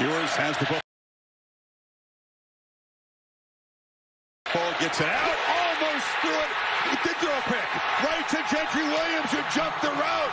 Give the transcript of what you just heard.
Ewers has the ball. Ball gets it out. Almost threw it. He did throw a pick. Right to Gentry Williams who jumped the route.